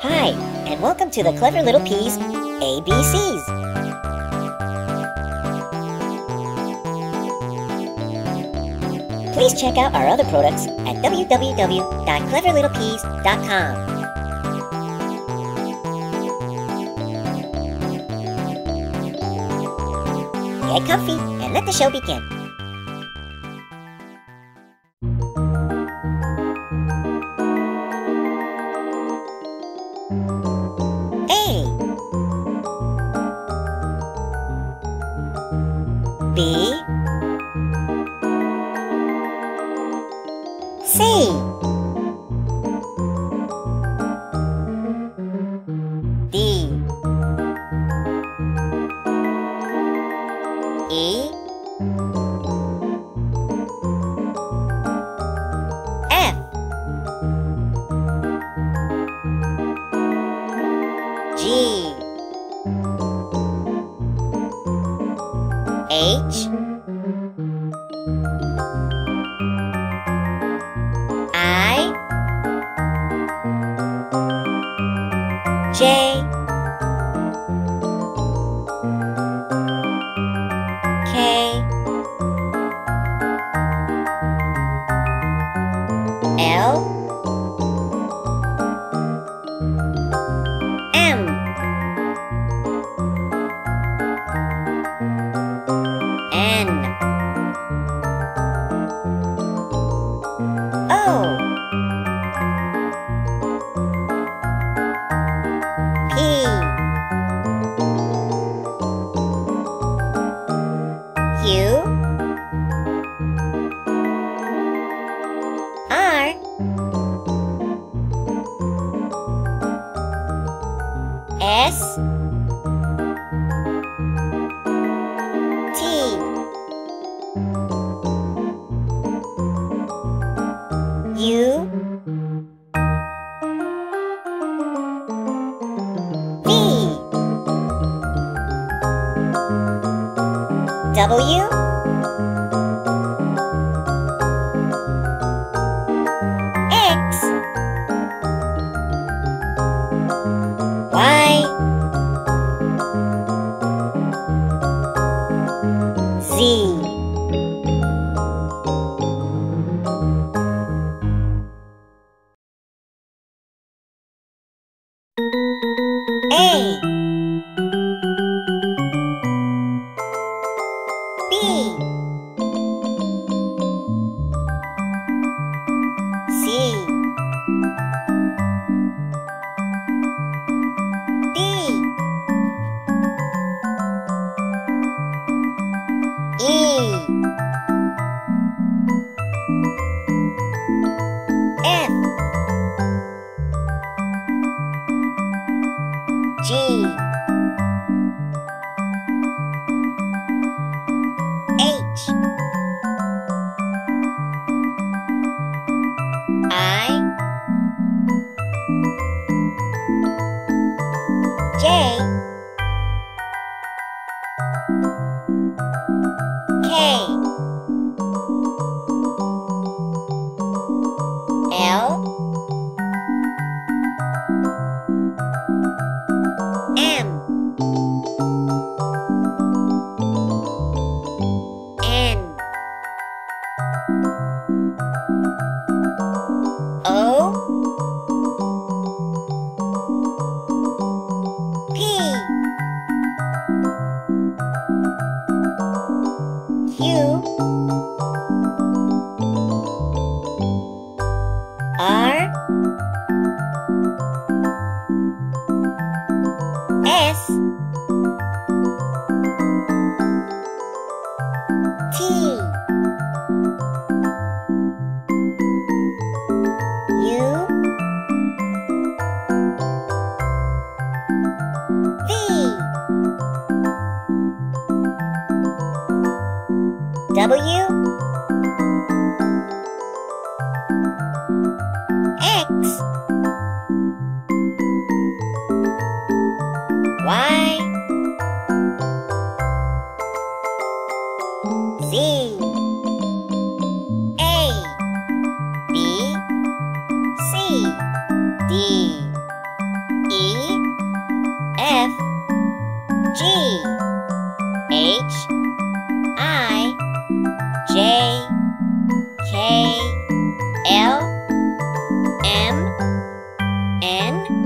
Hi, and welcome to the Clever Little Peas ABCs. Please check out our other products at www.cleverlittlepeas.com. Get comfy and let the show begin. B. C L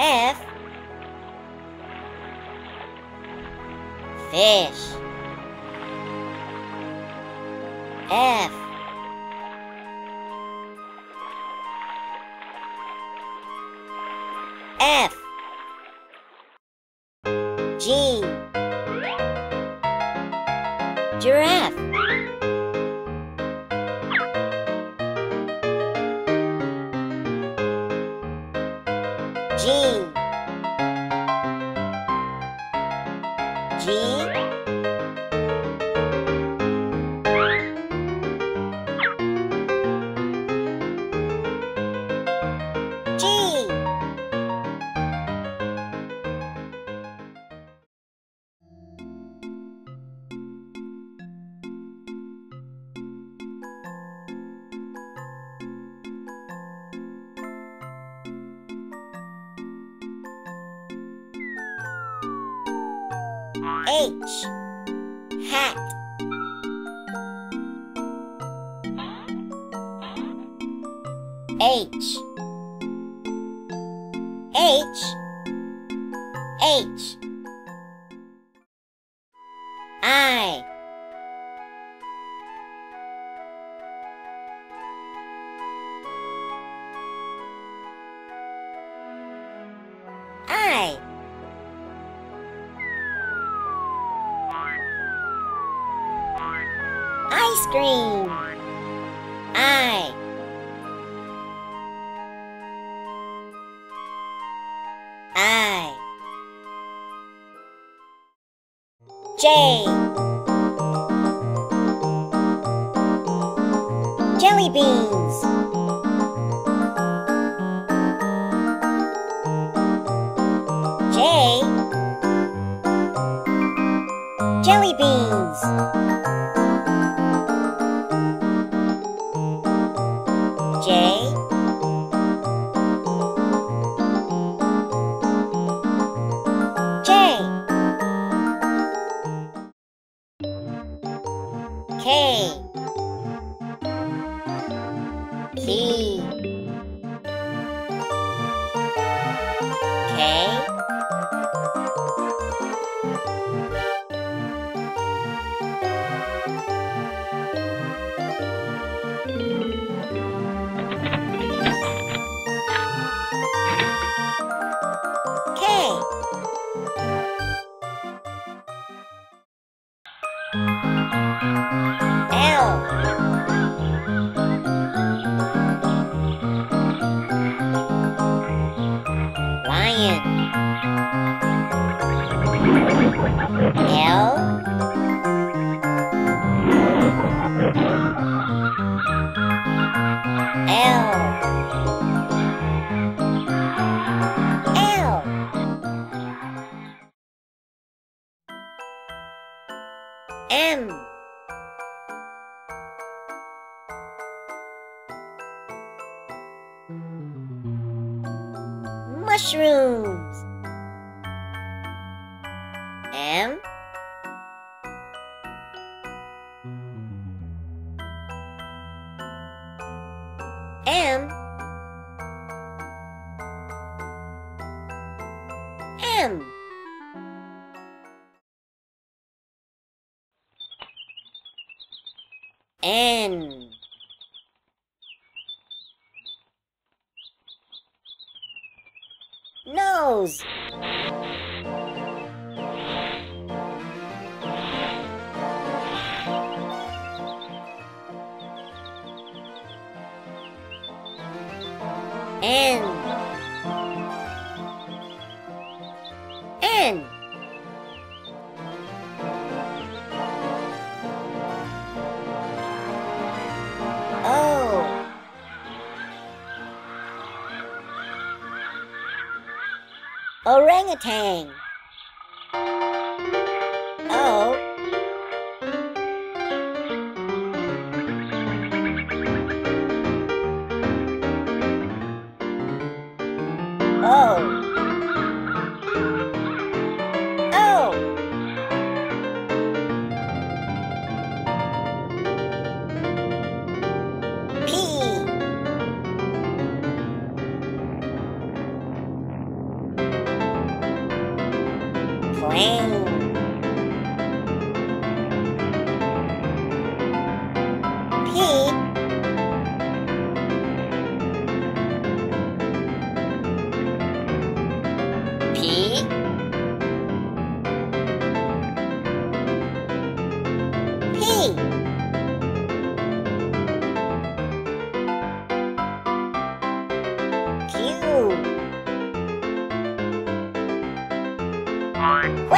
F. Fish. F. H. Hat. H. H. H. I. I. ice cream. I. I. J. L N. Nose Orangutan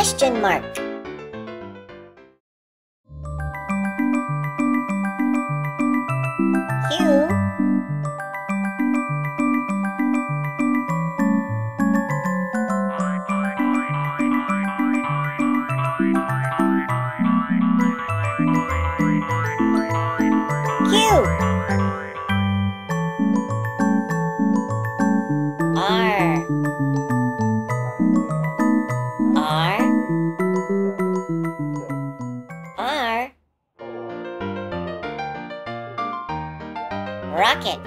Question mark Rocket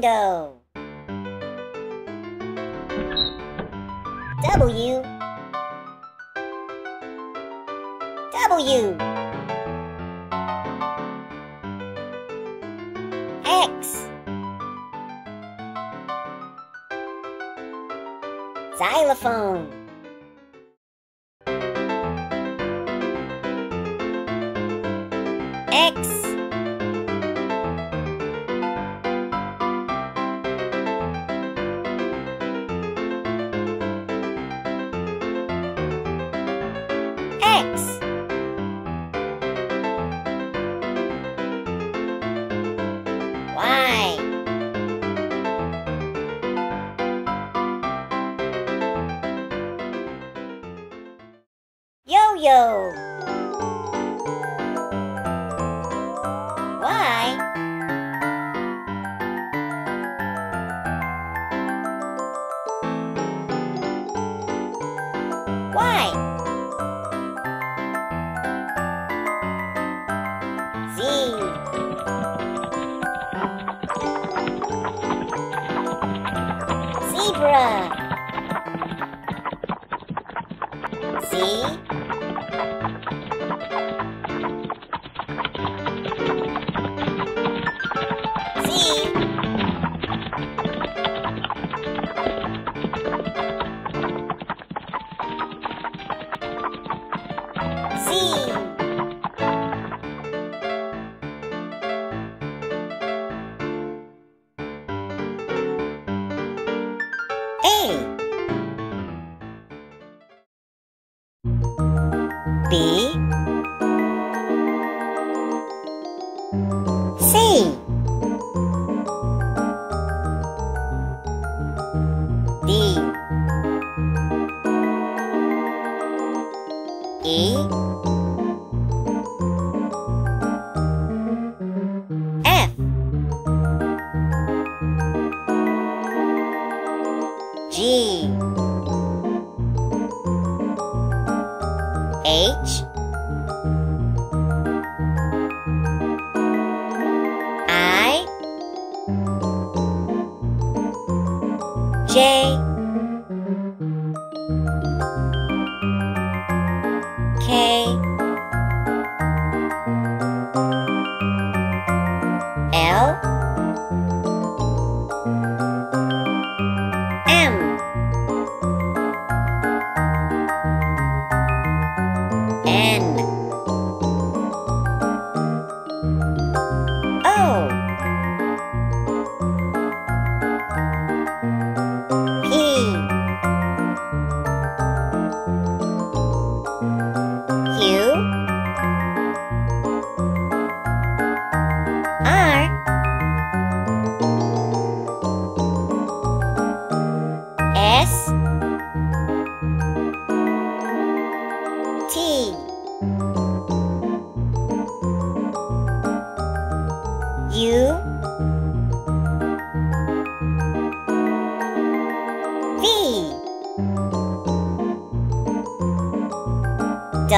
Window. Yo-yo.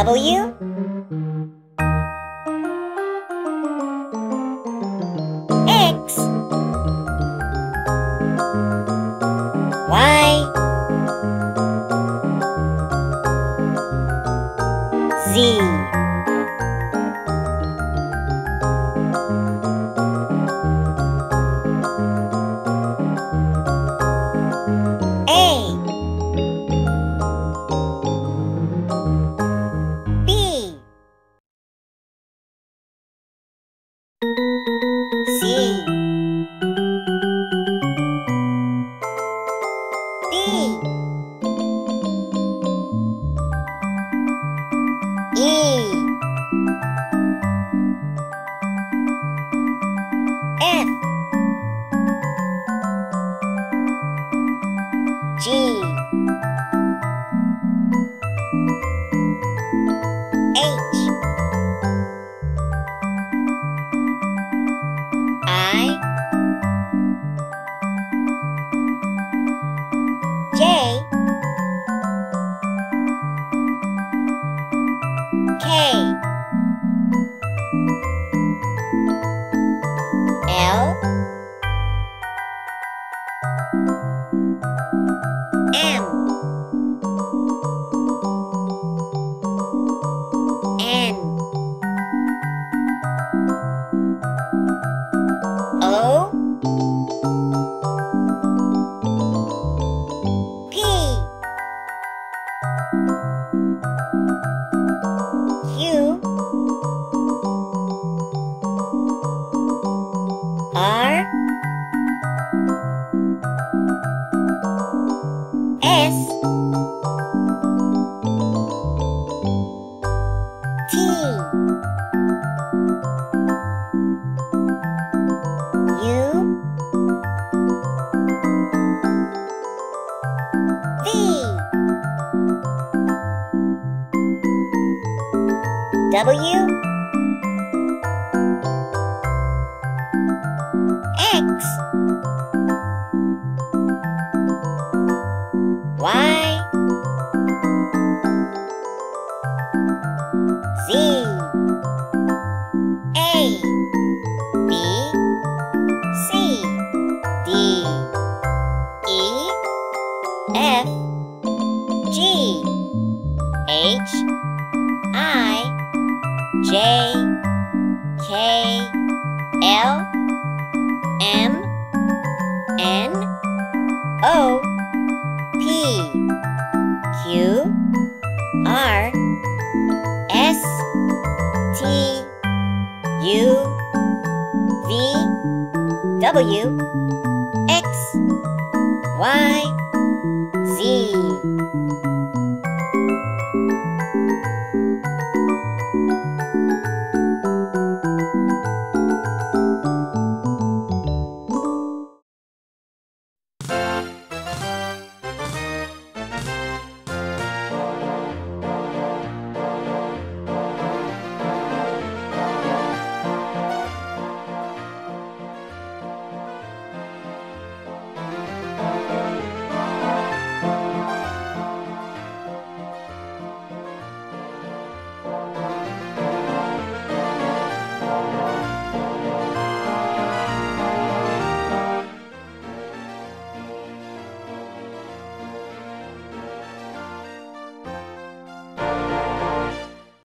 W? X. Y G Q